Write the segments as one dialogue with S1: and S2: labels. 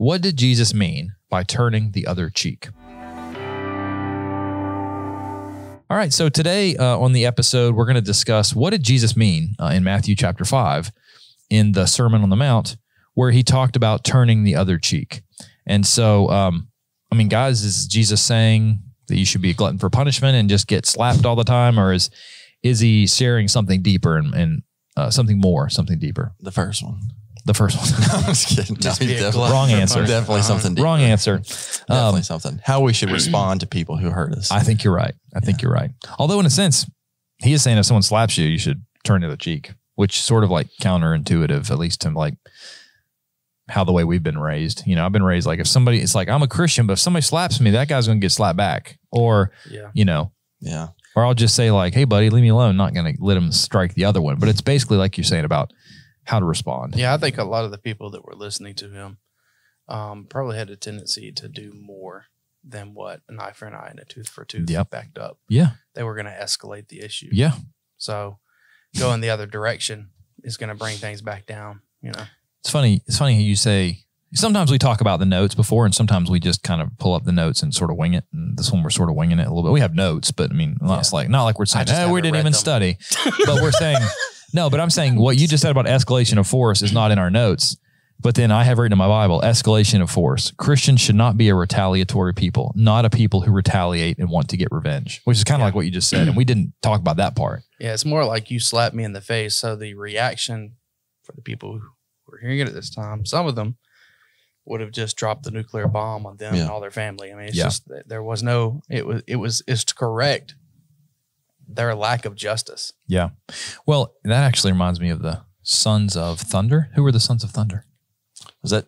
S1: What did Jesus mean by turning the other cheek? All right, so today uh, on the episode, we're going to discuss what did Jesus mean uh, in Matthew chapter 5 in the Sermon on the Mount, where he talked about turning the other cheek. And so, um, I mean, guys, is Jesus saying that you should be a glutton for punishment and just get slapped all the time, or is is he sharing something deeper and, and uh, something more, something deeper?
S2: The first one.
S1: The first one,
S2: No, I'm just kidding. No,
S3: Just be a
S2: definitely,
S1: Wrong answer.
S2: definitely
S3: Uh-huh.
S2: something deeper.
S1: wrong answer.
S2: Definitely
S1: Um,
S2: something. How we should respond to people who hurt us.
S1: I think you're right. I think you're right. Although, in a sense, he is saying if someone slaps you, you should turn to the other cheek, which is sort of like counterintuitive, at least to like how the way we've been raised. You know, I've been raised like if somebody, it's like I'm a Christian, but if somebody slaps me, that guy's going to get slapped back. Or,
S3: Yeah.
S1: you know,
S2: yeah.
S1: or I'll just say like, hey, buddy, leave me alone. Not going to let him strike the other one. But it's basically like you're saying about how to respond.
S3: Yeah, I think a lot of the people that were listening to him um, probably had a tendency to do more than what an eye for an eye and a tooth for a tooth
S1: Yep.
S3: backed up.
S1: Yeah.
S3: They were going to escalate the issue.
S1: Yeah.
S3: So going the other direction is going to bring things back down, you know?
S1: It's funny. It's funny how you say sometimes we talk about the notes before, and sometimes we just kind of pull up the notes and sort of wing it. And this one we're sort of winging it a little bit. We have notes, but I mean, not
S3: Yeah.
S1: like not like we're saying, "Eh, we didn't even
S3: them."
S1: study, but we're saying no. But I'm saying what you just said about escalation of force is not in our notes. But then I have written in my Bible, escalation of force. Christians should not be a retaliatory people, not a people who retaliate and want to get revenge, which is kind of
S3: Yeah.
S1: like what you just said. And we didn't talk about that part.
S3: Yeah, it's more like you slapped me in the face. So the reaction for the people who were hearing it at this time, some of them would have just dropped the nuclear bomb on them
S2: Yeah.
S3: and all their family. I mean, it's
S1: Yeah.
S3: just there was no. It was. It was. It's correct their lack of justice.
S1: Yeah. Well, that actually reminds me of the sons of thunder. Who were the sons of thunder?
S2: Was that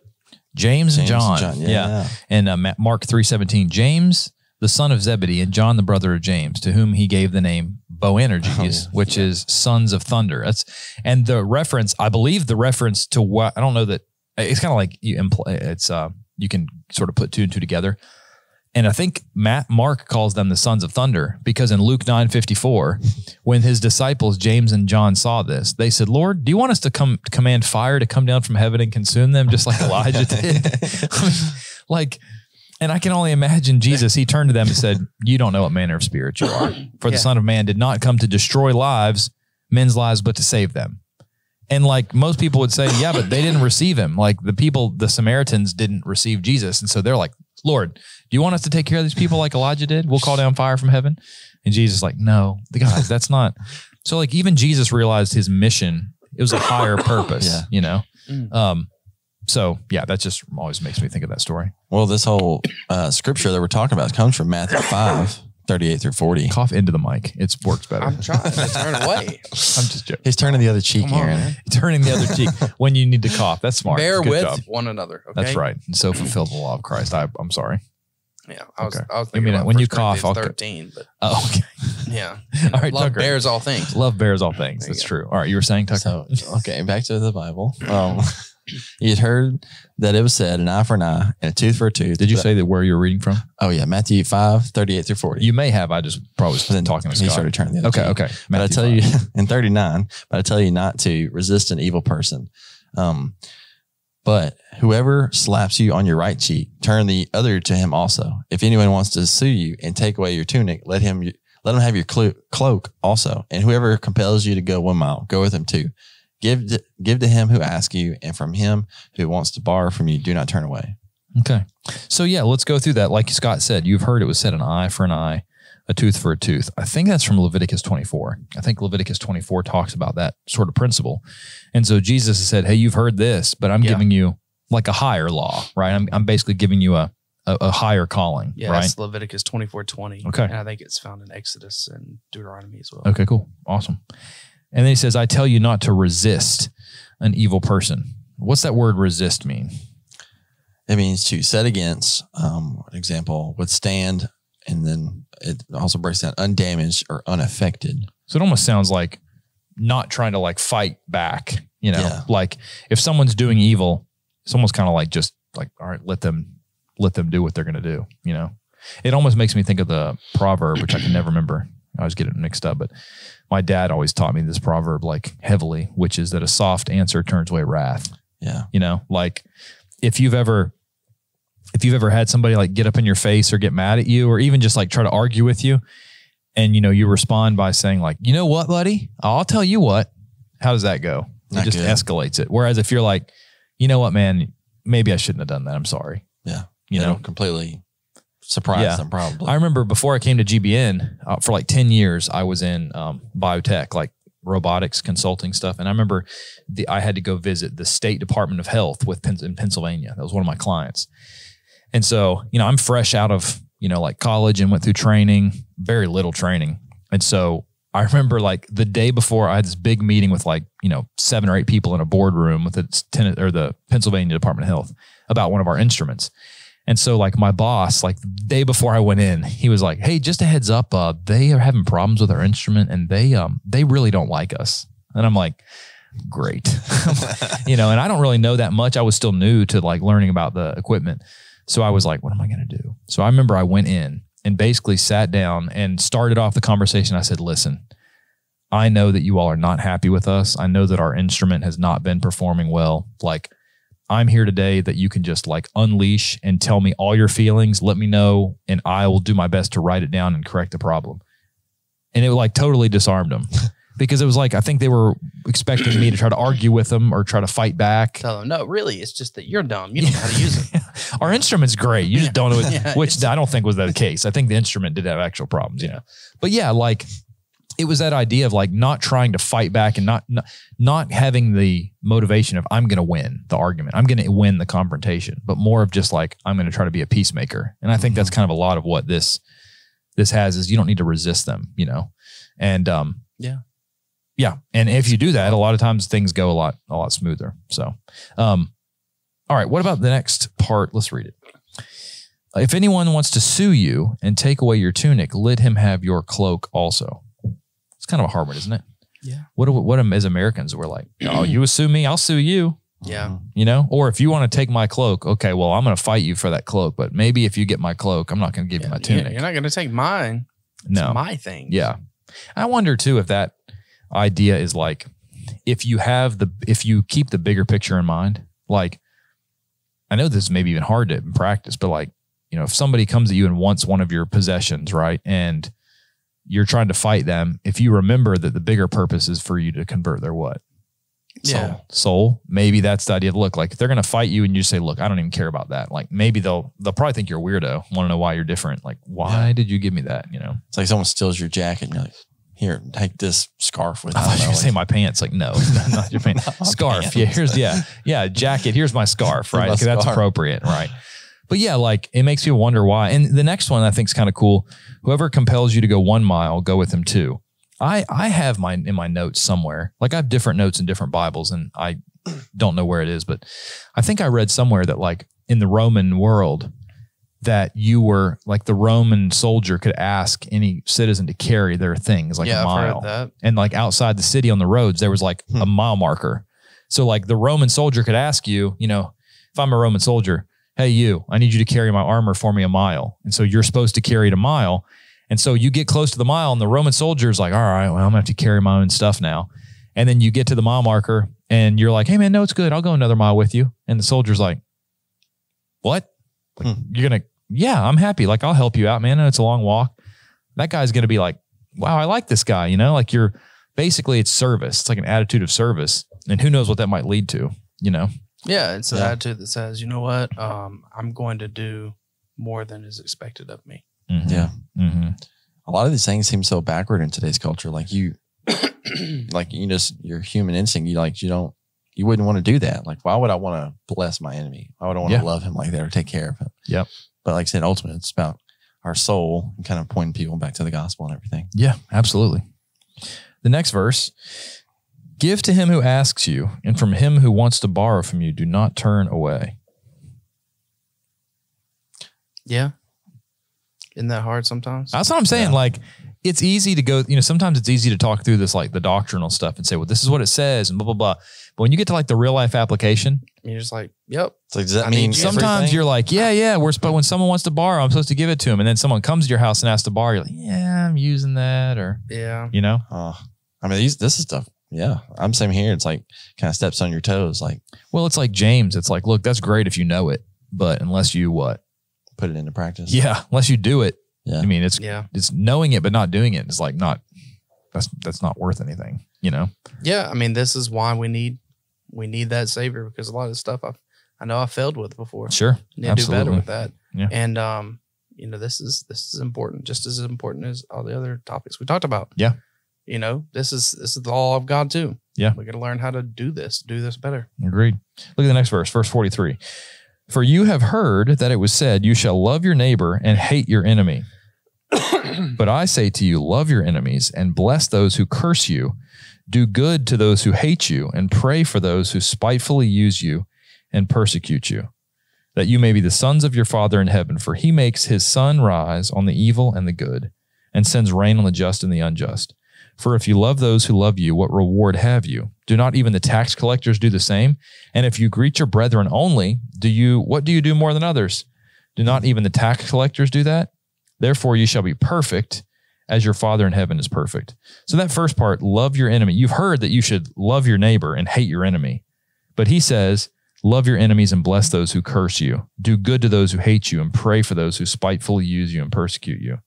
S1: James, and
S2: James
S1: John.
S2: and John?
S1: Yeah.
S2: Yeah.
S1: And uh, Mark 3.17, James, the son of Zebedee, and John, the brother of James, to whom he gave the name Boanerges,
S2: Oh, yeah.
S1: which is sons of thunder. That's And the reference, I believe the reference to what, I don't know that, it's kind of like you impl- it's, uh, you can sort of put two and two together. And I think Matt Mark calls them the sons of thunder because in Luke 9:54, when his disciples James and John saw this, they said, "Lord, do you want us to come command fire to come down from heaven and consume them just like Elijah did?" I mean, like and I can only imagine Jesus, he turned to them and said, You don't know what manner of spirit you are. For the
S3: Yeah.
S1: Son of Man did not come to destroy lives, men's lives, but to save them. And like most people would say, Yeah, but they didn't receive him. Like the people, the Samaritans didn't receive Jesus. And so they're like, Lord, do you want us to take care of these people like Elijah did? We'll call down fire from heaven. And Jesus is like, No, the guys, that's not. So like even Jesus realized his mission, it was a higher purpose,
S2: Yeah.
S1: you know?
S3: Mm.
S1: Um, so yeah, that just always makes me think of that story.
S2: Well, this whole uh, scripture that we're talking about comes from Matthew 5, 38 through 40.
S1: Cough into the mic. It works better.
S3: I'm trying to turn away.
S1: I'm just joking.
S2: He's turning the other cheek
S3: Come on,
S2: here.
S3: man.
S1: Turning the other cheek when you need to cough. That's smart.
S3: Bear
S1: Good
S3: with
S1: job.
S3: one another. Okay?
S1: That's right. And so fulfill the law of Christ. I, I'm sorry.
S3: Yeah, I was.
S1: Okay.
S3: I was
S1: Give me
S3: thinking
S1: that.
S3: about
S1: When you
S3: 1
S1: cough,
S3: Corinthians
S1: I'll-
S3: thirteen, but
S1: Oh, okay.
S3: yeah,
S1: All right,
S3: love
S1: Tucker.
S3: bears all things.
S1: Love bears all things.
S3: There you
S1: That's
S3: go.
S1: true. All right. You were saying, Tucker?
S2: So, okay, back to the Bible. Um, you'd heard that it was said an eye for an eye and a tooth for a tooth.
S1: Did you
S2: But-
S1: say that where you were reading from?
S2: Oh, yeah, Matthew 5, 38 through 40.
S1: You may have. I just probably was
S2: But then
S1: talking to
S2: he started turning the other
S1: Okay. Okay.
S2: But I
S1: Matthew
S2: tell you, in 39, but I tell you not to resist an evil person. Um, but whoever slaps you on your right cheek, turn the other to him also. If anyone wants to sue you and take away your tunic, let him let him have your clo- cloak also. And whoever compels you to go one mile, go with him too. Give to, give to him who asks you, and from him who wants to borrow from you, do not turn away.
S1: Okay. So yeah, let's go through that. Like Scott said, you've heard it was said an eye for an eye, a tooth for a tooth. I think that's from Leviticus 24. I think Leviticus 24 talks about that sort of principle. And so Jesus said, Hey, you've heard this, but I'm
S3: Yeah.
S1: giving you like a higher law, right? I'm, I'm basically giving you a, a, a higher calling,
S3: Yeah,
S1: right?
S3: that's Leviticus twenty four twenty.
S1: Okay.
S3: and I think it's found in Exodus and Deuteronomy as well.
S1: Okay, cool. Awesome. And then he says, I tell you not to resist an evil person. What's that word resist mean?
S2: It means to set against, um, example, withstand, and then it also breaks down undamaged or unaffected.
S1: So it almost sounds like not trying to like fight back, you know,
S2: Yeah.
S1: like if someone's doing evil, it's almost kind of like just like, all right, let them, let them do what they're going to do. You know, it almost makes me think of the proverb, which I can never remember. I always get it mixed up, but my dad always taught me this proverb like heavily, which is that a soft answer turns away wrath.
S2: Yeah.
S1: You know, like if you've ever if you've ever had somebody like get up in your face or get mad at you or even just like try to argue with you and you know you respond by saying like you know what buddy i'll tell you what how does that go it
S2: Not
S1: just
S2: good.
S1: escalates it whereas if you're like you know what man maybe i shouldn't have done that i'm sorry
S2: Yeah.
S1: you know
S2: completely surprise
S1: Yeah.
S2: them probably.
S1: I remember before I came to GBN uh, for like 10 years, I was in um, biotech, like robotics consulting stuff. And I remember the, I had to go visit the state department of health with in Pennsylvania. That was one of my clients. And so, you know, I'm fresh out of, you know, like college and went through training, very little training. And so I remember like the day before I had this big meeting with like, you know, seven or eight people in a boardroom with the tenant or the Pennsylvania Department of Health about one of our instruments. And so like my boss, like the day before I went in, he was like, Hey, just a heads up, uh, they are having problems with our instrument and they um they really don't like us. And I'm like, Great. you know, and I don't really know that much. I was still new to like learning about the equipment. So I was like, what am I gonna do? So I remember I went in and basically sat down and started off the conversation. I said, Listen, I know that you all are not happy with us. I know that our instrument has not been performing well. Like I'm here today that you can just like unleash and tell me all your feelings, let me know, and I will do my best to write it down and correct the problem. And it like totally disarmed them because it was like, I think they were expecting me to try to argue with them or try to fight back.
S3: Tell them, no, really, it's just that you're dumb. You don't know how to use it.
S1: Our instrument's great. You just don't know, it,
S3: Yeah,
S1: which I don't think was the case. I think the instrument did have actual problems, you know. But yeah, like it was that idea of like not trying to fight back and not not, not having the motivation of I'm going to win the argument. I'm going to win the confrontation, but more of just like I'm going to try to be a peacemaker. And I think that's kind of a lot of what this this has is you don't need to resist them, you know. And um
S3: Yeah.
S1: Yeah, and if you do that, a lot of times things go a lot a lot smoother. So, um all right, what about the next part? Let's read it. If anyone wants to sue you and take away your tunic, let him have your cloak also. It's kind of a hard one, isn't it?
S3: Yeah.
S1: What what as Americans we're like, oh, you sue me, I'll sue you.
S3: Yeah.
S1: You know, or if you want to take my cloak, okay, well, I'm going to fight you for that cloak. But maybe if you get my cloak, I'm not going to give you my tunic.
S3: You're not going to take mine. It's
S1: no,
S3: my thing.
S1: yeah. I wonder too if that idea is like if you have the if you keep the bigger picture in mind, like I know this is maybe even hard to practice, but like, you know, if somebody comes at you and wants one of your possessions, right? And you're trying to fight them, if you remember that the bigger purpose is for you to convert their what?
S3: Yeah.
S1: Soul. Soul. Maybe that's the idea of look, like if they're gonna fight you and you say, Look, I don't even care about that, like maybe they'll they'll probably think you're a weirdo, want to know why you're different. Like, why did you give me that? You know?
S2: It's like someone steals your jacket and you're like, here, take this scarf with
S1: I thought you were say my pants. Like, no, not your pants. Scarf.
S2: pants.
S1: Yeah, here's yeah, yeah, jacket. Here's my scarf, right?
S2: my
S1: 'Cause that's appropriate, right? But yeah, like it makes you wonder why. And the next one I think is kind of cool. Whoever compels you to go one mile, go with them too. I I have mine in my notes somewhere. Like I have different notes in different Bibles, and I don't know where it is, but I think I read somewhere that like in the Roman world, that you were like the Roman soldier could ask any citizen to carry their things like
S3: yeah,
S1: a mile
S3: I've heard that.
S1: and like outside the city on the roads there was like
S2: Hmm.
S1: a mile marker so like the roman soldier could ask you you know if i'm a roman soldier hey you i need you to carry my armor for me a mile. And so you're supposed to carry it a mile. And so you get close to the mile and the roman soldier's like all right well i'm gonna have to carry my own stuff now. And then you get to the mile marker and you're like hey man no it's good. I'll go another mile with you. And the soldier's like what? Like,
S2: Hmm.
S1: you're gonna yeah i'm happy. Like i'll help you out man. And it's a long walk. That guy's gonna be like wow i like this guy you know? Like you're basically it's service. It's like an attitude of service, and who knows what that might lead to. You know,
S3: Yeah, it's an
S2: Yeah.
S3: attitude that says, you know what, um, I'm going to do more than is expected of me.
S1: Mhm.
S2: Yeah.
S1: hmm
S2: A lot of these things seem so backward in today's culture. Like you, like you just your human instinct. You like you don't. You wouldn't want to do that. Like, why would I want to bless my enemy? Why would I want
S1: Yeah.
S2: to love him like that or take care of him?
S1: Yep.
S2: But like I said, ultimately, it's about our soul and kind of pointing people back to the gospel and everything.
S1: Yeah, absolutely. The next verse Give to him who asks you, and from him who wants to borrow from you, do not turn away.
S3: Yeah. Isn't that hard sometimes?
S1: That's what I'm saying.
S2: Yeah.
S1: Like, it's easy to go, you know, sometimes it's easy to talk through this, like the doctrinal stuff and say, well, this is what it says, and blah, blah, blah. But when you get to like the real life application,
S3: You're just like, yep.
S2: It's like, does that
S3: I
S2: mean
S3: mean,
S1: sometimes
S2: everything?
S1: you're like, yeah, yeah, we're supposed, when someone wants to borrow, I'm supposed to give it to him. And then someone comes to your house and asks to borrow, you're like, yeah, I'm using that, or,
S3: Yeah.
S1: you know?
S2: Oh, I mean, these this is stuff. Yeah, I'm same here. It's like kind of steps on your toes. Like,
S1: Well, it's like James. It's like, look, that's great if you know it, but unless you what?
S2: Put it into practice.
S1: Yeah, unless you do it.
S2: Yeah.
S1: I mean, it's
S3: Yeah.
S1: it's knowing it but not doing it. it is like not that's that's not worth anything, you know.
S3: Yeah. I mean, this is why we need we need that savior because a lot of stuff I've I know I failed with before.
S1: Sure.
S3: Need to do better with that.
S1: Yeah.
S3: And um, you know, this is this is important, just as important as all the other topics we talked about.
S1: Yeah.
S3: You know, this is this is the law of God too.
S1: Yeah.
S3: We gotta learn how to do this, do this better.
S1: Agreed. Look at the next verse, verse 43. For you have heard that it was said, You shall love your neighbor and hate your enemy. but I say to you, love your enemies and bless those who curse you. Do good to those who hate you and pray for those who spitefully use you and persecute you, that you may be the sons of your Father in heaven. For he makes his sun rise on the evil and the good and sends rain on the just and the unjust. For if you love those who love you, what reward have you? Do not even the tax collectors do the same? And if you greet your brethren only, do you what do you do more than others? Do not even the tax collectors do that? Therefore you shall be perfect as your Father in heaven is perfect. So that first part, love your enemy. You've heard that you should love your neighbor and hate your enemy. But he says, love your enemies and bless those who curse you. Do good to those who hate you and pray for those who spitefully use you and persecute you.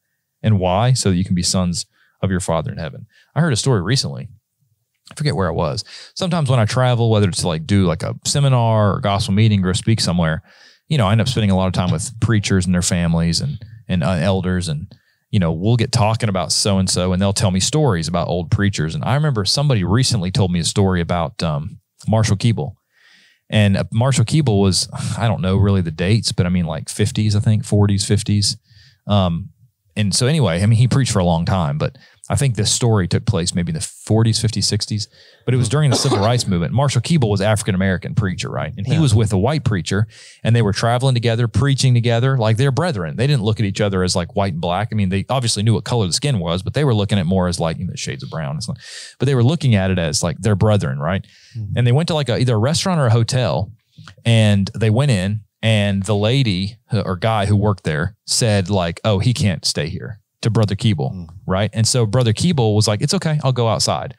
S1: And why? So that you can be sons of your Father in heaven. I heard a story recently. I forget where it was. Sometimes when I travel, whether it's to like do like a seminar or gospel meeting or speak somewhere, you know, I end up spending a lot of time with preachers and their families and and uh, elders and you know, we'll get talking about so and so and they'll tell me stories about old preachers. And I remember somebody recently told me a story about um, Marshall Keeble. And uh, Marshall Keeble was, I don't know really the dates, but I mean like 50s, I think, 40s, 50s. Um, and so anyway, I mean, he preached for a long time, but I think this story took place maybe in the 40s, 50s, 60s, but it was during the civil rights movement. Marshall Keeble was African American preacher, right? And he
S2: Yeah.
S1: was with a white preacher and they were traveling together, preaching together like they're brethren. They didn't look at each other as like white and black. I mean, they obviously knew what color the skin was, but they were looking at more as like, you know, shades of brown. and stuff. But they were looking at it as like their brethren, right? Hmm. And they went to like a, either a restaurant or a hotel and they went in and the lady or guy who worked there said like, "Oh, he can't stay here." To brother Keeble,
S2: Mm.
S1: right? And so brother Keeble was like, "It's okay, I'll go outside."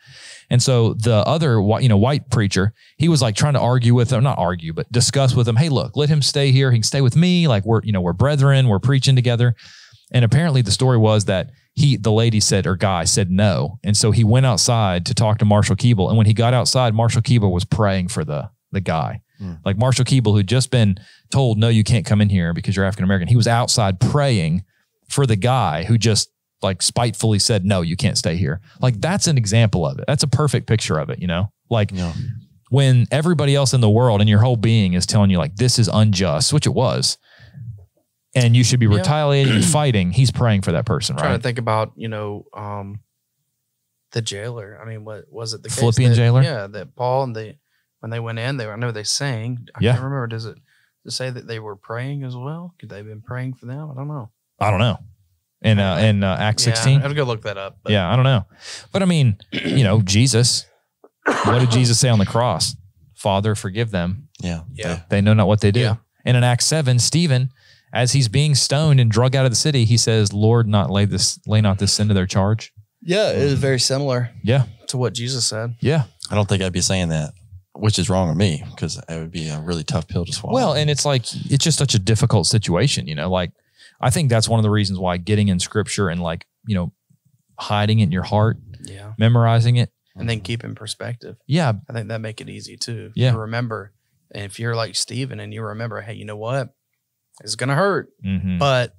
S1: And so the other, you know, white preacher, he was like trying to argue with him, not argue, but discuss with him. Hey, look, let him stay here. He can stay with me. Like we're, you know, we're brethren. We're preaching together. And apparently the story was that he, the lady said, or guy said no. And so he went outside to talk to Marshall Keeble. And when he got outside, Marshall Keeble was praying for the, the guy.
S2: Mm.
S1: Like Marshall Keeble, who'd just been told, no, you can't come in here because you're African American. He was outside praying for the guy who just like spitefully said, no, you can't stay here. Like that's an example of it. That's a perfect picture of it, you know? Like
S2: know,
S1: when everybody else in the world and your whole being is telling you like this is unjust, which it was, and you should be
S3: Yeah.
S1: retaliating and fighting, he's praying for that person,
S3: trying
S1: right?
S3: to think about, you know, um the jailer. I mean, what was it the case
S1: Philippian
S3: that-
S1: jailer?
S3: Yeah, that Paul and they when they went in, they were, I know they sang. I
S1: Yeah.
S3: can't remember. Does it to say that they were praying as well? Could they have been praying for them? I don't know.
S1: I don't know. In uh, in uh, Acts
S3: Yeah,
S1: 16,
S3: I'd go look that up. but-
S1: yeah, I don't know, but I mean, you know, Jesus. What did Jesus say on the cross? Father, forgive them.
S2: yeah,
S3: Yeah.
S1: They know not what they do.
S3: Yeah.
S1: And in Acts 7, Stephen, as he's being stoned and drug out of the city, he says, Lord, not lay this, lay not this sin to their charge.
S3: Yeah, it is very similar
S1: Yeah.
S3: to what Jesus said.
S1: Yeah.
S2: I don't think I'd be saying that, which is wrong with me because it would be a really tough pill to swallow.
S1: Well, and it's like, it's just such a difficult situation, you know, like, I think that's one of the reasons why getting in scripture and like, you know, hiding it in your heart,
S3: Yeah.
S1: memorizing it.
S3: And then keep in perspective.
S1: Yeah.
S3: I think that make it easy too.
S1: Yeah.
S3: To remember. And if you're like Stephen and you remember, hey, you know what? It's gonna hurt.
S1: hmm
S3: But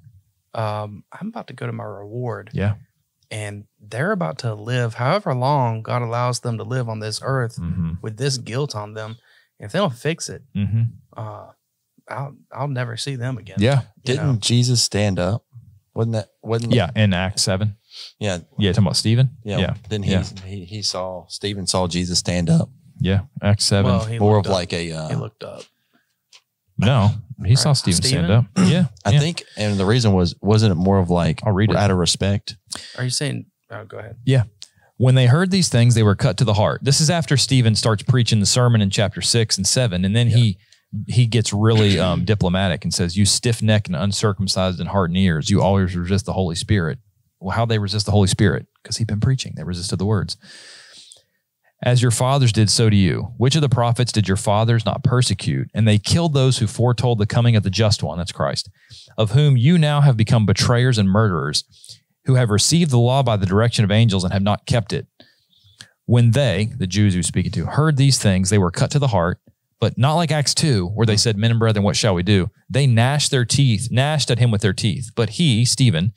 S3: um, I'm about to go to my reward.
S1: Yeah.
S3: And they're about to live however long God allows them to live on this earth
S1: hmm
S3: with this guilt on them. If they don't fix it,
S1: hmm
S3: uh, I'll I'll never see them again.
S1: Yeah.
S2: didn't
S3: know?
S2: Jesus stand up? Wasn't that? Wasn't
S1: Yeah. In Acts 7.
S2: yeah,
S1: Yeah. Talking about Stephen.
S2: yeah.
S1: Yeah.
S2: Then he,
S1: Yeah.
S2: he he saw Stephen saw Jesus stand up.
S1: Yeah. Acts 7.
S3: Well, he
S2: More of
S3: up.
S2: like a. Uh,
S3: he looked up.
S1: No, he saw
S3: Right.
S1: Stephen, stand up. Yeah.
S2: I
S1: yeah.
S2: think, and the reason was wasn't it more of like
S1: I'll read it.
S2: out of respect?
S3: Are you saying? Oh, go ahead. Yeah.
S1: When they heard these things, they were cut to the heart. This is after Stephen starts preaching the sermon in chapter six and seven, and then he he gets really um, diplomatic and says, "You stiff necked and uncircumcised in heart and ears, you always resist the Holy Spirit." Well, how they resist the Holy Spirit? Because he'd been preaching. They resisted the words. As your fathers did, so do you. Which of the prophets did your fathers not persecute? And they killed those who foretold the coming of the just one, that's Christ, of whom you now have become betrayers and murderers, who have received the law by the direction of angels and have not kept it. When they, the Jews who speaking to, heard these things, they were cut to the heart, but not like Acts 2, where they said, Men and brethren, what shall we do? They gnashed their teeth, gnashed at him with their teeth. But he, Stephen,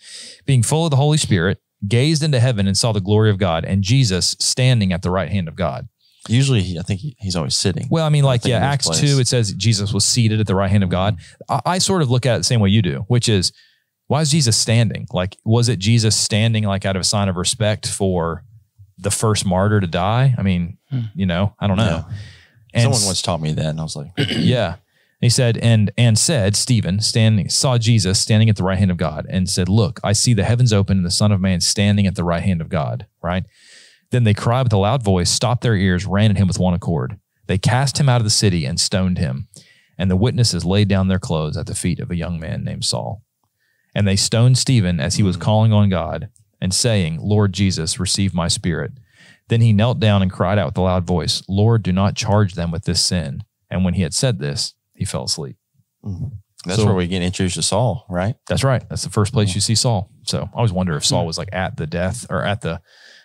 S1: being full of the Holy Spirit, gazed into heaven and saw the glory of God and Jesus standing at the right hand of God.
S2: Usually, he, I think he, he's always sitting.
S1: Well, I mean, like,
S2: think
S1: yeah, Acts
S2: place.
S1: 2, it says Jesus was seated at the right hand of God. I, I sort of look at it the same way you do, which is, why is Jesus standing? Like, was it Jesus standing like out of a sign of respect for the first martyr to die? I mean,
S3: Hmm.
S1: you know, I don't know.
S2: Yeah.
S1: And
S2: Someone once taught me that, and I was like,
S1: yeah. He said, and and said, Stephen, standing, saw Jesus standing at the right hand of God, and said, Look, I see the heavens open and the Son of Man standing at the right hand of God. Right? Then they cried with a loud voice, stopped their ears, ran at him with one accord. They cast him out of the city and stoned him. And the witnesses laid down their clothes at the feet of a young man named Saul. And they stoned Stephen as he was hmm. calling on God and saying, Lord Jesus, receive my spirit. Then he knelt down and cried out with a loud voice, Lord, do not charge them with this sin. And when he had said this, he fell asleep. Mm-hmm.
S2: that's
S1: So-
S2: where we get introduced to Saul, right?
S1: That's right. That's the first place mm-hmm. you see Saul. So I always wonder if Saul mm-hmm. was like at the death or at the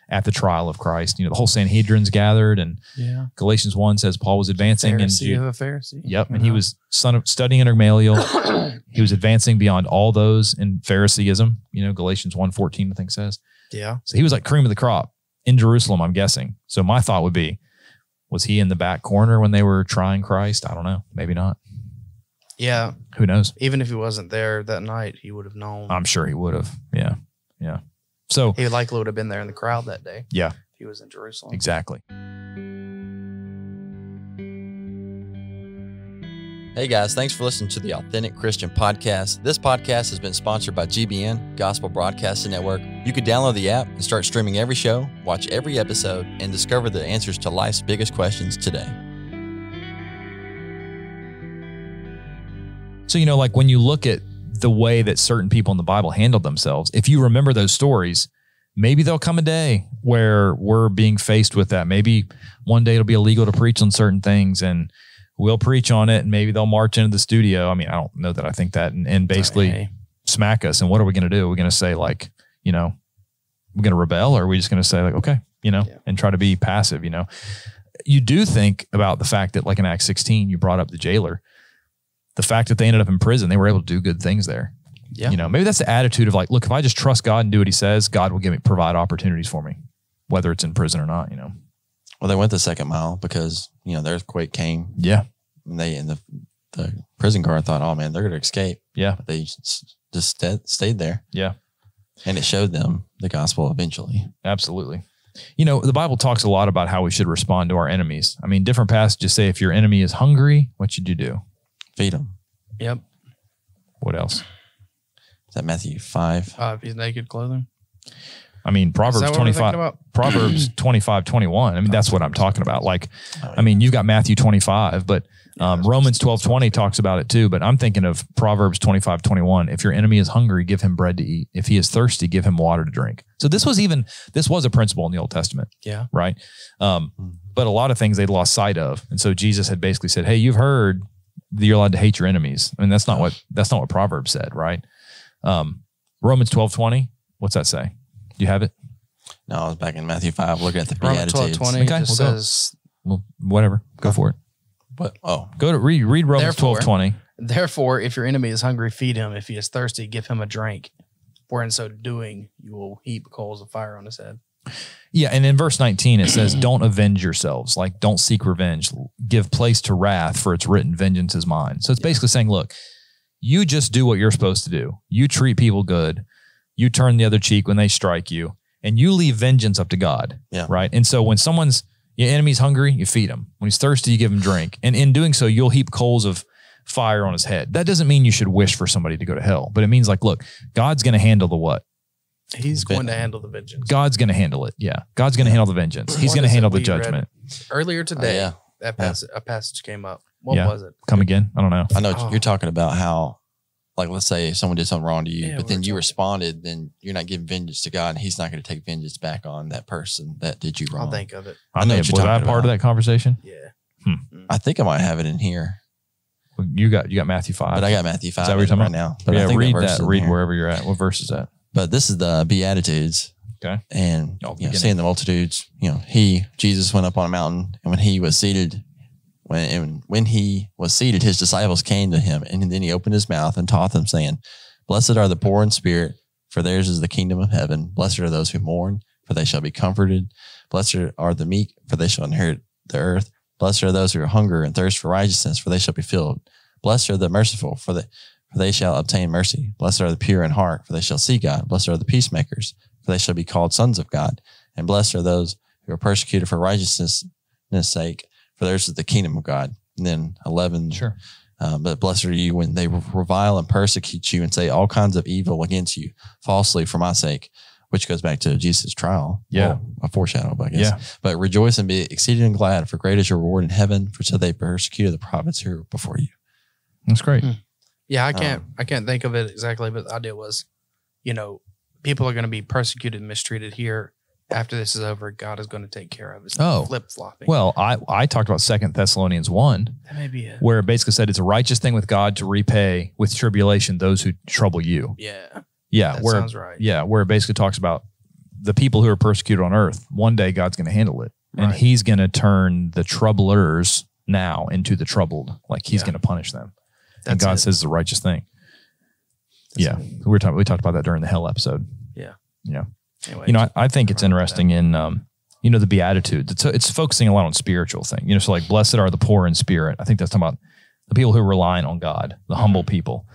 S1: at the trial of Christ. You know, the whole Sanhedrin's gathered, and
S3: Yeah.
S1: Galatians one says Paul was advancing in
S3: Pharisee
S1: Ju-
S3: of a Pharisee.
S1: Yep, and he uh-huh. was son of studying under Gamaliel. he was advancing beyond all those in Phariseeism. You know, Galatians 1.14, I think says.
S3: Yeah.
S1: So he was like cream of the crop in Jerusalem, I'm guessing. So my thought would be, was he in the back corner when they were trying Christ? I don't know. Maybe not.
S3: Yeah.
S1: Who knows?
S3: Even if he wasn't there that night, he would have known.
S1: I'm sure he would have. Yeah. Yeah. So
S3: he likely would have been there in the crowd that day.
S1: Yeah.
S3: If he was in Jerusalem.
S1: exactly.
S2: Hey guys, thanks for listening to the Authentic Christian Podcast. This podcast has been sponsored by GBN, Gospel Broadcasting Network. You can download the app and start streaming every show, watch every episode, and discover the answers to life's biggest questions today.
S1: So, you know, like when you look at the way that certain people in the Bible handled themselves, if you remember those stories, maybe there'll come a day where we're being faced with that. Maybe one day it'll be illegal to preach on certain things and we'll preach on it and maybe they'll march into the studio. I mean, I don't know that I think that and, and basically
S3: Hey,
S1: smack us. And what are we going to do? We're going to say, like, you know, we're going to rebel or are we just going to say, like, okay, you know,
S3: Yeah.
S1: and try to be passive, you know? You do think about the fact that, like in Acts 16, you brought up the jailer, the fact that they ended up in prison, they were able to do good things there.
S3: Yeah.
S1: You know, maybe that's the attitude of like, look, if I just trust God and do what he says, God will give me, provide opportunities for me, whether it's in prison or not, you know?
S2: Well, they went the second mile because, you know, the earthquake came
S1: Yeah.
S2: and they, and the, the prison guard thought, oh man, they're going to escape.
S1: Yeah.
S2: But they just, just stayed, stayed there.
S1: Yeah.
S2: And it showed them the gospel eventually.
S1: Absolutely. You know, the Bible talks a lot about how we should respond to our enemies. I mean, different passages say if your enemy is hungry, what should you do?
S2: Feed them.
S3: Yep.
S1: What else?
S2: Is that Matthew 5?
S3: Uh, if he's naked clothing.
S1: I mean, Proverbs
S3: that what we're
S1: 25. Proverbs 25, 21. I mean, that's what I'm talking about. Like,
S2: Oh,
S1: I mean, you've got Matthew 25, but um, Romans 12, 20 talks about it too. But I'm thinking of Proverbs 25, 21. If your enemy is hungry, give him bread to eat. If he is thirsty, give him water to drink. So this was even, this was a principle in the Old Testament,
S3: Yeah.
S1: right? Um,
S2: Mhm.
S1: but a lot of things they'd lost sight of. And so Jesus had basically said, Hey, you've heard that you're allowed to hate your enemies. I mean, that's not what, that's not what Proverbs said, right? Um, Romans 12, 20. What's that say? Do you have it?
S2: No, I was back in Matthew 5 looking at the
S3: Romans twelve
S2: Beatitudes.
S3: twenty
S1: Okay,
S3: just
S1: we'll go.
S3: says,
S1: Well, whatever. Go for it.
S2: But, oh,
S1: Go to read read Romans
S3: Therefore-
S1: twelve twenty.
S3: Therefore, if your enemy is hungry, feed him. If he is thirsty, give him a drink. For in so doing, you will heap coals of fire on his head.
S1: Yeah, and in verse nineteen it says, "Don't avenge yourselves. Like, don't seek revenge. Give place to wrath, for it's written, vengeance is mine." So it's basically saying, look, you just do what you're supposed to do. You treat people good. You turn the other cheek when they strike you, and you leave vengeance up to God.
S2: Yeah.
S1: Right. And so when someone's your enemy's hungry, you feed him. When he's thirsty, you give him drink. And in doing so, you'll heap coals of fire on his head. That doesn't mean you should wish for somebody to go to hell, but it means like, look, God's going to handle the what?
S3: He's
S2: Ven-
S3: going to handle the vengeance.
S1: God's going to handle it. Yeah. God's going to handle the vengeance. He's going to handle the judgment.
S3: Earlier
S2: oh,
S3: today,
S2: yeah.
S3: that passage, a passage came up. What
S1: Yeah.
S3: was it?
S1: Come again? I don't know.
S2: I know
S3: Oh.
S2: you're talking about how like let's say someone did something wrong to you,
S3: Yeah,
S2: but
S3: we
S2: then
S3: were
S2: you
S3: talking-
S2: responded, then you're not giving vengeance to God, and He's not going to take vengeance back on that person that did you wrong.
S3: I'll think of it.
S1: I,
S2: I know
S1: know.
S2: what you're
S1: Was I
S2: talking
S1: part of
S2: about.
S1: that conversation?
S3: Yeah. Hmm. Mm-hmm.
S2: I think I might have it in here,
S1: You got you got Matthew five.
S2: but I got Matthew five
S1: that what you're talking
S2: right
S1: about?
S2: now. But I
S1: yeah,
S2: think
S1: read
S2: verse
S1: that.
S2: is in
S1: Read
S2: here.
S1: wherever you're at. What verse is that?
S2: But this is the Beatitudes.
S1: Okay.
S2: And
S1: Oh,
S2: you know, seeing the multitudes, you know, he Jesus went up on a mountain, and when he was seated, when and when he was seated, his disciples came to him, and then he opened his mouth and taught them, saying, "Blessed are the poor in spirit, for theirs is the kingdom of heaven. Blessed are those who mourn, for they shall be comforted. Blessed are the meek, for they shall inherit the earth. Blessed are those who hunger and thirst for righteousness, for they shall be filled. Blessed are the merciful, for the for they shall obtain mercy. Blessed are the pure in heart, for they shall see God. Blessed are the peacemakers, for they shall be called sons of God. And blessed are those who are persecuted for righteousness' sake, for theirs is the kingdom of God. And then 11,
S1: Sure.
S2: uh, but blessed are you when they revile and persecute you and say all kinds of evil against you falsely for my sake, which goes back to Jesus' trial.
S1: Yeah.
S2: Well, a foreshadow, but I guess.
S1: Yeah.
S2: But rejoice and be exceeding glad, for great is your reward in heaven, for so they persecuted the prophets who were before you.
S1: That's great.
S3: Hmm. Yeah, I can't
S2: Um,
S3: I can't think of it exactly, but the idea was, you know, people are going to be persecuted and mistreated here. After this is over, God is going to take care of it. It's
S1: Oh.
S3: flip flopping.
S1: Well, I I talked about Second Thessalonians one,
S3: that may be it.
S1: where it basically said it's a righteous thing with God to repay with tribulation those who trouble you.
S3: Yeah,
S1: Yeah,
S3: that
S1: where
S3: sounds right.
S1: yeah, where it basically talks about the people who are persecuted on earth. One day God's going to handle it, and He's going to turn the troublers now into the troubled. Like He's
S3: Yeah.
S1: going to punish them, and
S3: That's
S1: God
S3: it.
S1: says the righteous thing.
S3: That's
S1: yeah,
S3: it.
S1: we were talking. We talked about that during the hell episode. Yeah. Yeah.
S3: Anyway,
S1: You know, I, I think it's interesting in um, you know, the Beatitudes. It's it's focusing a lot on spiritual thing. You know, so like blessed are the poor in spirit. I think that's talking about the people who are relying on God, the humble
S3: Mm-hmm.
S1: people.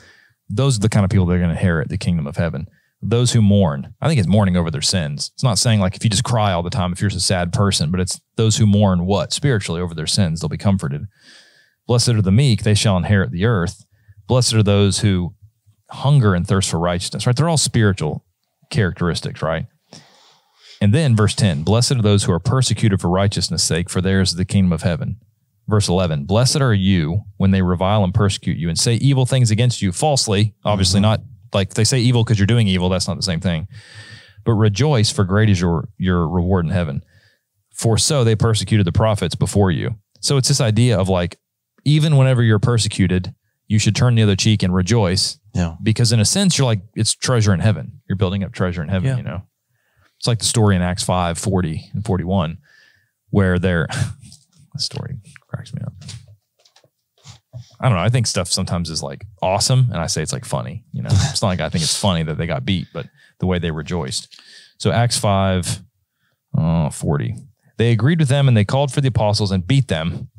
S1: Those are the kind of people that are going to inherit the kingdom of heaven. Those who mourn, I think it's mourning over their sins. It's not saying like if you just cry all the time, if you're just a sad person, but it's those who mourn what? Spiritually over their sins, they'll be comforted. Blessed are the meek, they shall inherit the earth. Blessed are those who hunger and thirst for righteousness, right? They're all spiritual characteristics, right? And then verse 10, blessed are those who are persecuted for righteousness' sake, for theirs is the kingdom of heaven. Verse 11, blessed are you when they revile and persecute you and say evil things against you falsely. Obviously,
S2: Mhm.
S1: not like they say evil because you're doing evil, that's not the same thing. But rejoice, for great is your, your reward in heaven. For so they persecuted the prophets before you. So it's this idea of like, even whenever you're persecuted, you should turn the other cheek and rejoice.
S2: Yeah.
S1: because in a sense you're like it's treasure in heaven. You're building up treasure in heaven
S3: Yeah.
S1: you know? It's like the story in acts 5 40 and 41 where they're the story cracks me up. I don't know. I think stuff sometimes is like awesome and i say it's like funny you know? It's not like i think it's funny that they got beat but the way they rejoiced. So acts 5 uh, 40 they agreed with them and they called for the apostles and beat them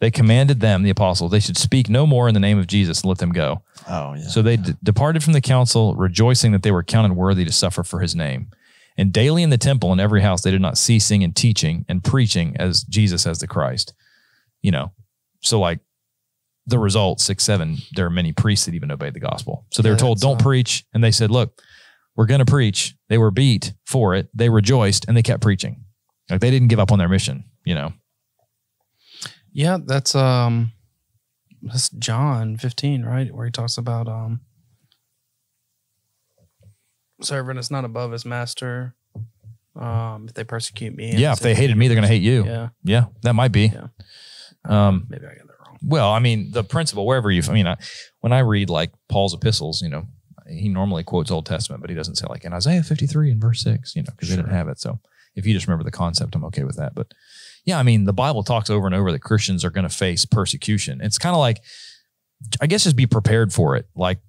S1: they commanded them the apostles they should speak no more in the name of jesus and let them go
S2: Oh, yeah.
S1: so they d- departed from the council, rejoicing that they were counted worthy to suffer for his name. And daily in the temple and every house, they did not ceasing and teaching and preaching as Jesus as the Christ. You know, so like the result, six, seven, there are many priests that even obeyed the gospel. So they
S3: Yeah,
S1: were told, don't preach. And they said, look, we're going to preach. They were beat for it. They rejoiced and they kept preaching. Like they didn't give up on their mission, you know?
S3: Yeah, that's um that's John 15, right? Where he talks about um servant is not above his master. Um if they persecute me.
S1: Yeah. If they hated me, they're going to hate you.
S3: Yeah.
S1: Yeah. That might be.
S3: Yeah.
S1: Um,
S3: maybe I got that wrong.
S1: Well, I mean, the principle, wherever you, I mean, I, when I read like Paul's epistles, you know, he normally quotes Old Testament, but he doesn't say like in Isaiah 53 and verse 6, you know, because they didn't have it. So if you just remember the concept, I'm okay with that. But yeah, I mean, the Bible talks over and over that Christians are going to face persecution. It's kind of like, I guess just be prepared for it. Like,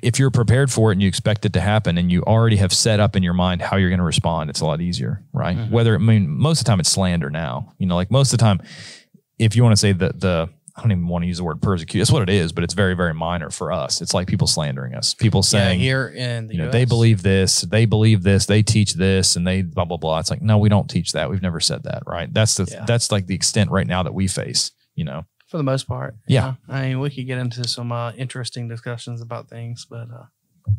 S1: if you're prepared for it and you expect it to happen and you already have set up in your mind how you're going to respond, it's a lot easier, right?
S3: Mhm.
S1: Whether, I mean, most of the time it's slander now, you know, like most of the time, if you want to say that the, I don't even want to use the word persecute. That's what it is, but it's very, very minor for us. It's like people slandering us, people saying,
S3: yeah, here in the
S1: you know,
S3: US,
S1: they believe this, they believe this, they teach this, and they blah blah blah. It's like, no, we don't teach that. We've never said that, right? That's the
S3: Yeah.
S1: that's like the extent right now that we face. You know,
S3: for the most part.
S1: Yeah.
S3: I mean, we could get into some uh, interesting discussions about things, but uh,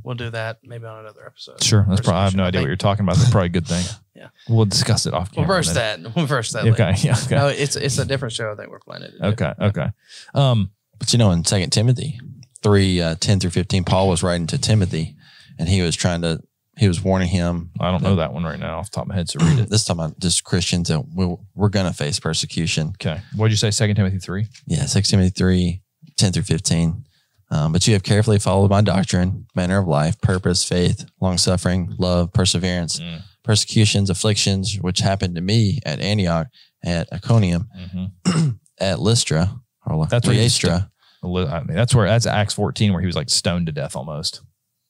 S3: we'll do that maybe on another episode.
S1: sure. That's probably I have no idea what you're talking about. That's probably a good thing.
S3: Yeah.
S1: we'll discuss it off
S3: We'll
S1: camera.
S3: verse that. We'll verse that. later.
S1: Okay. Yeah. Okay.
S3: No, it's it's a different show I think we're planning. To do.
S1: Okay. Okay. Um.
S2: But you know, in Second Timothy, 3 uh, 10 through 15, Paul was writing to Timothy and he was trying to, he was warning him.
S1: I don't know that one right now off the top of my head. So read it.
S2: This time, about just Christians that we, we're going to face persecution.
S1: Okay. What'd you say? Second Timothy three.
S2: Yeah, 6 Timothy 3, 10 through 15. Um, but you have carefully followed my doctrine, manner of life, purpose, faith, long suffering, love, perseverance,
S1: Mm.
S2: persecutions, afflictions, which happened to me at Antioch, at Iconium,
S1: Mm-hmm.
S2: at Lystra, or
S1: That's where
S2: Lystra.
S1: I mean, that's where that's Acts fourteen where he was like stoned to death almost.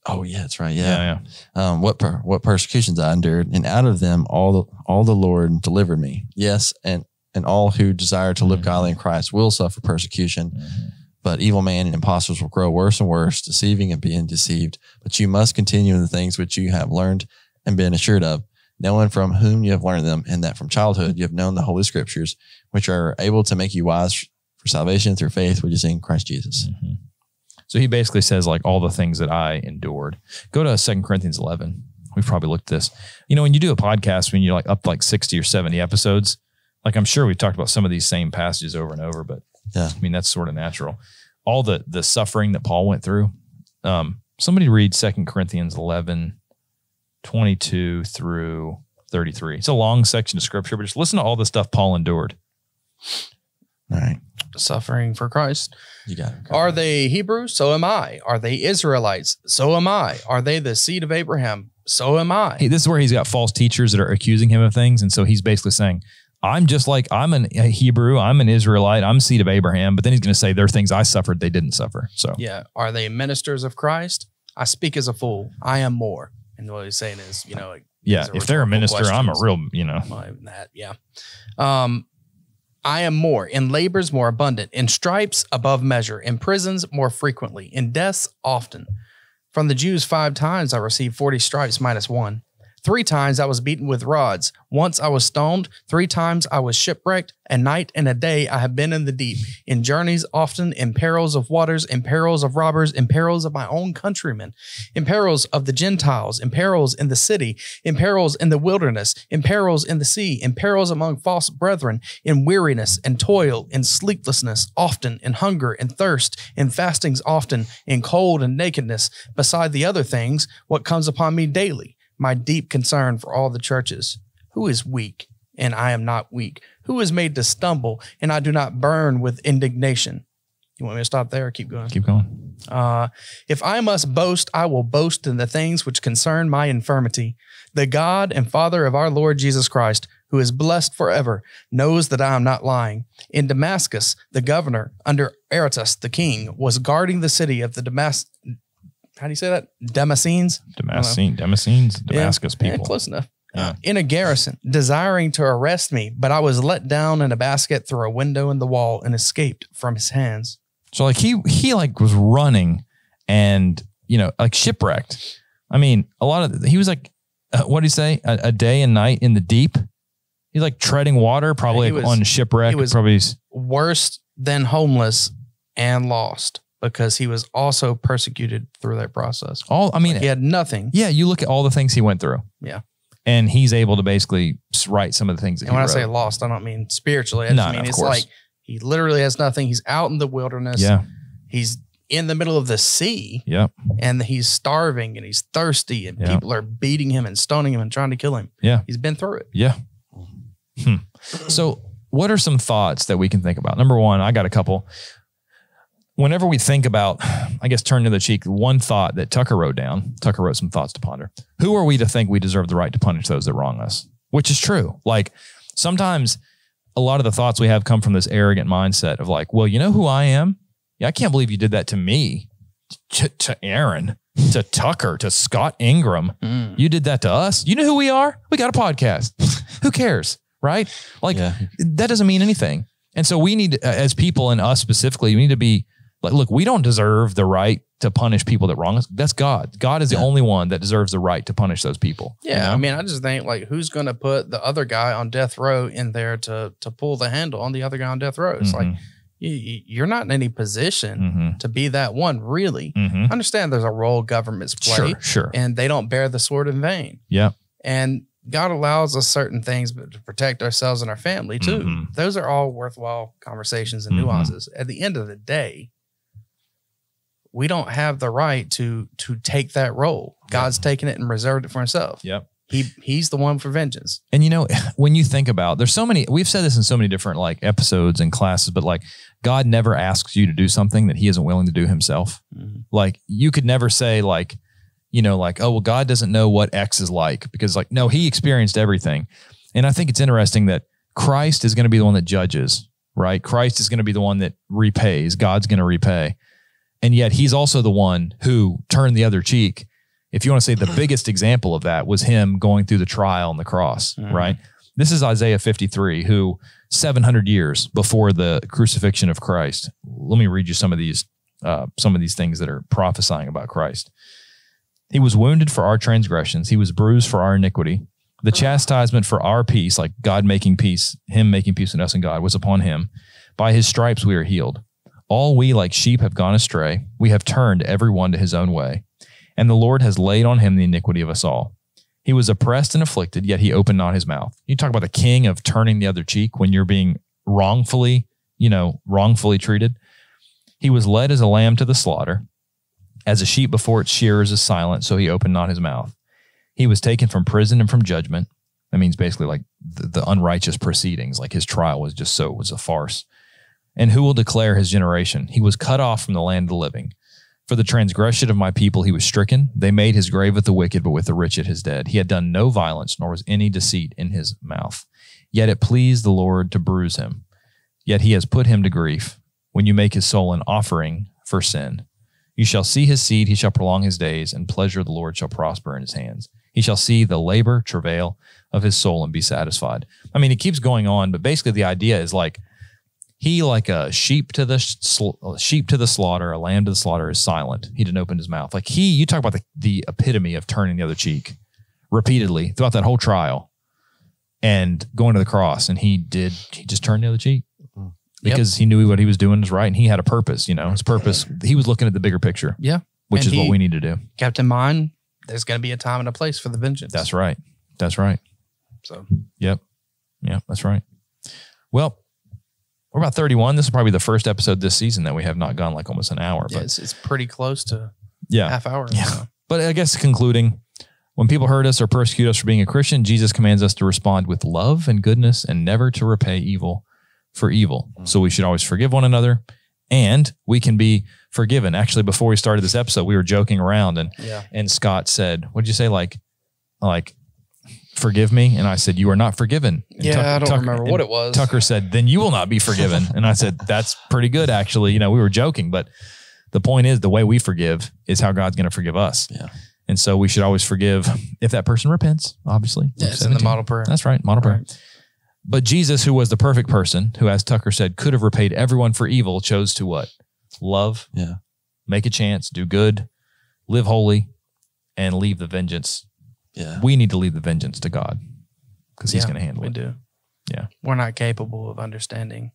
S2: Oh yeah, that's right.
S1: Yeah.
S2: Yeah. Um, what per, what persecutions I endured, and out of them all the, all the Lord delivered me. Yes, and and all who desire to live
S1: Mhm.
S2: godly in Christ will suffer persecution.
S1: Mhm.
S2: But evil man and impostors will grow worse and worse, deceiving and being deceived. But you must continue in the things which you have learned and been assured of, knowing from whom you have learned them, and that from childhood you have known the holy scriptures, which are able to make you wise for salvation through faith which is in Christ Jesus.
S1: Mhm. So he basically says like all the things that I endured. Go to Second Corinthians eleven. We've probably looked at this. You know, when you do a podcast, when you're like up like sixty or seventy episodes, like I'm sure we've talked about some of these same passages over and over, but
S2: Yeah.
S1: I mean that's sort of natural. All the the suffering that Paul went through. Um, somebody read Second Corinthians 11, 22 through 33. It's a long section of scripture, but just listen to all the stuff Paul endured.
S2: All right,
S3: Suffering for Christ.
S2: you got it.
S3: Are they Hebrews? So am I. Are they Israelites? So am I. Are they the seed of Abraham? So am I.
S1: Hey, this is where he's got false teachers that are accusing him of things. And so he's basically saying, I'm just like, I'm an, a Hebrew, I'm an Israelite, I'm seed of Abraham. But then he's going to say, there are things I suffered they didn't suffer. So,
S3: Yeah. Are they ministers of Christ? I speak as a fool. I am more. And what he's saying is, you know, like,
S1: yeah, if they're a minister, I'm a real, you know,
S3: that, yeah. Um, I am more in labors more abundant, in stripes above measure, in prisons more frequently, in deaths often. From the Jews, five times I received 40 stripes minus one. Three times I was beaten with rods. Once I was stoned. Three times I was shipwrecked. A night and a day I have been in the deep, in journeys often, in perils of waters, in perils of robbers, in perils of my own countrymen, in perils of the Gentiles, in perils in the city, in perils in the wilderness, in perils in the sea, in perils among false brethren, in weariness and toil, in sleeplessness, often, in hunger and thirst, in fastings often, in cold and nakedness, beside the other things, what comes upon me daily, my deep concern for all the churches. Who is weak, and I am not weak? Who is made to stumble, and I do not burn with indignation? You want me to stop there or keep going?
S1: keep going.
S3: Uh, if I must boast, I will boast in the things which concern my infirmity. The God and Father of our Lord Jesus Christ, who is blessed forever, knows that I am not lying. In Damascus, the governor, under Aretas the king, was guarding the city of the Damas. How do you say that? Damascenes?
S1: Damascene, Damascenes, Damascus
S3: Yeah,
S1: people.
S3: close enough.
S1: Yeah.
S3: In a garrison, desiring to arrest me, but I was let down in a basket through a window in the wall and escaped from his hands.
S1: So like he, he like was running and, you know, like shipwrecked. I mean, a lot of, he was like, uh, what do you say? A, a day and night in the deep. He's like treading water, probably
S3: He
S1: like
S3: was-
S1: on shipwreck.
S3: he was-
S1: probably
S3: worse than homeless and lost because he was also persecuted through that process.
S1: all, I mean,
S3: He had nothing.
S1: Yeah, you look at all the things he went through.
S3: Yeah.
S1: And he's able to basically write some of the things that
S3: And when
S1: he
S3: I say lost, I don't mean spiritually. I
S1: No,
S3: just
S1: no,
S3: mean
S1: of
S3: it's
S1: course.
S3: like he literally has nothing. He's out in the wilderness.
S1: Yeah.
S3: He's in the middle of the sea
S1: Yep.
S3: and he's starving and he's thirsty and
S1: Yeah.
S3: people are beating him and stoning him and trying to kill him.
S1: Yeah.
S3: He's been through it.
S1: Yeah. Hmm. So, what are some thoughts that we can think about? Number one, I got a couple. Whenever we think about, I guess, turn to the cheek, one thought that Tucker wrote down, Tucker wrote some thoughts to ponder. Who are we to think we deserve the right to punish those that wrong us? Which is true. Like sometimes a lot of the thoughts we have come from this arrogant mindset of like, well, you know who I am? Yeah, I can't believe you did that to me, to, to Aaron, to Tucker, to Scott Ingram. Mm. You did that to us. You know who we are? We got a podcast. who cares? Right? Like
S2: Yeah.
S1: that doesn't mean anything. And so we need, as people and us specifically, we need to be like, look, we don't deserve the right to punish people that wrong us. That's God. God is the
S2: Yeah.
S1: only one that deserves the right to punish those people. you
S3: Yeah,
S1: know?
S3: I mean, I just think like who's going to put the other guy on death row in there to to pull the handle on the other guy on death row? It's like
S1: Mhm,
S3: you, you- you're not in any position
S1: mhm,
S3: to be that one, really.
S1: mhm.
S3: I understand there's a role governments play,
S1: Sure, sure.
S3: and they don't bear the sword in vain.
S1: Yeah.
S3: And God allows us certain things but to protect ourselves and our family too.
S1: Mhm.
S3: Those are all worthwhile conversations and
S1: Mhm.
S3: nuances. At the end of the day, we don't have the right to to take that role. God's taken it and reserved it for himself.
S1: Yep.
S3: He he's the one for vengeance.
S1: And you know, when you think about there's so many we've said this in so many different like episodes and classes, but like God never asks you to do something that he isn't willing to do himself.
S3: Mhm.
S1: Like you could never say like, you know, like, oh well, God doesn't know what X is like because like no, he experienced everything. And I think it's interesting that Christ is going to be the one that judges, right? Christ is going to be the one that repays. God's going to repay. And yet he's also the one who turned the other cheek. If you want to say the biggest example of that was him going through the trial on the cross,
S3: Mhm.
S1: right? This is Isaiah 53, who 700 years before the crucifixion of Christ. Let me read you some of these, uh, some of these things that are prophesying about Christ. He was wounded for our transgressions. He was bruised for our iniquity. The chastisement for our peace, like God making peace, Him making peace in us and God, was upon Him. By His stripes we are healed. All we like sheep have gone astray. We have turned every one to his own way. And the Lord has laid on him the iniquity of us all. He was oppressed and afflicted, yet he opened not his mouth. You talk about the king of turning the other cheek when you're being wrongfully, you know, wrongfully treated. He was led as a lamb to the slaughter. As a sheep before its shearers is silent, so he opened not his mouth. He was taken from prison and from judgment. That means basically like the, the unrighteous proceedings, like his trial was just so it was a farce. And who will declare his generation? He was cut off from the land of the living. For the transgression of my people he was stricken. They made his grave with the wicked, but with the rich at his dead. He had done no violence, nor was any deceit in his mouth. Yet it pleased the Lord to bruise him. Yet he has put him to grief. When you make his soul an offering for sin, you shall see his seed, he shall prolong his days, and pleasure of the Lord shall prosper in his hands. He shall see the labor, travail of his soul, and be satisfied. I mean, it keeps going on, but basically the idea is like he, like a sheep to the sl- sheep to the slaughter, a lamb to the slaughter, is silent. He didn't open his mouth. Like he, you talk about the, the epitome of turning the other cheek repeatedly throughout that whole trial and going to the cross. And he did, he just turned the other cheek
S2: Mhm.
S1: because he knew what he was doing was right and he had a purpose, you know, his purpose. He was looking at the bigger picture,
S3: Yeah.
S1: which
S3: And
S1: is what we need to do.
S3: Kept in mind, there's going to be a time and a place for the vengeance.
S1: That's right. That's right.
S3: So
S1: Yep. Yeah, that's right. Well, we're about 31. This is probably the first episode this season that we have not gone like almost an hour.
S3: yeah,
S1: But
S3: it's, it's pretty close to
S1: yeah.
S3: half hour.
S1: Yeah.
S3: so.
S1: But I guess concluding, when people hurt us or persecute us for being a Christian, Jesus commands us to respond with love and goodness and never to repay evil for evil. Mm. So we should always forgive one another and we can be forgiven. Actually, before we started this episode, we were joking around and
S3: Yeah.
S1: and Scott said, what did you say? Like, like, forgive me?" And I said, "You are not forgiven." And
S3: Yeah,
S1: Tuck-
S3: I don't
S1: Tucker-
S3: remember what it was.
S1: Tucker said, "Then you will not be forgiven." and I said, "That's pretty good, actually." You know, we were joking, but the point is, the way we forgive is how God's going to forgive us.
S2: Yeah.
S1: And so we should always forgive if that person repents. Obviously,
S3: Yeah, it's in the model prayer.
S1: That's right, model prayer.
S3: Right.
S1: But Jesus, who was the perfect person, who, as Tucker said, could have repaid everyone for evil, chose to what? Love,
S2: Yeah.
S1: make a chance, do good, live holy, and leave the vengeance.
S2: Yeah.
S1: We need to leave the vengeance to God because He's
S3: Yeah,
S1: going to handle
S3: we
S1: it.
S3: We do.
S1: Yeah.
S3: We're not capable of understanding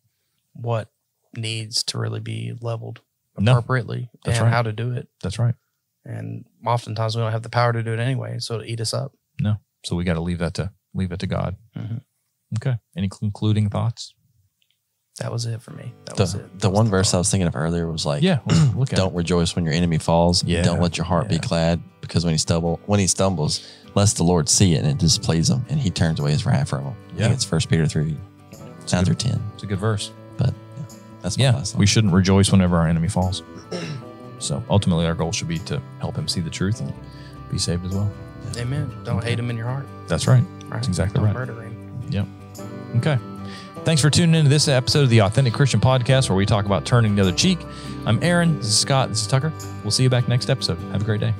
S3: what needs to really be leveled
S1: No,
S3: appropriately
S1: that's
S3: and
S1: right.
S3: how to do it.
S1: that's right.
S3: And oftentimes we don't have the power to do it anyway, so it'll eat us up.
S1: No, so we got to leave that to leave it to God.
S3: Mhm.
S1: Okay. Any concluding thoughts?
S3: That was it for me. That was
S2: The,
S3: it.
S2: the
S3: was
S2: one verse I was thinking of earlier was like,
S1: Yeah. Look at
S2: don't rejoice when your enemy falls.
S1: Yeah,
S2: Don't let your heart be glad because when he stumble when he stumbles, lest the Lord see it and it displease him and he turns away his wrath from him. I
S1: Yeah.
S2: think it's First Peter three, nine through ten.
S1: It's a good verse.
S2: But yeah, that's my
S1: Yeah.
S2: last
S1: We shouldn't rejoice whenever our enemy falls. So ultimately, our goal should be to help him see the truth and be saved as well.
S3: Amen. Don't hate him in your heart.
S1: That's right.
S3: Right?
S1: That's exactly
S3: Don't
S1: right.
S3: murder him.
S1: Okay. Thanks for tuning into this episode of the Authentic Christian Podcast where we talk about turning the other cheek. I'm Aaron. This is Scott. This is Tucker. We'll see you back next episode. Have a great day.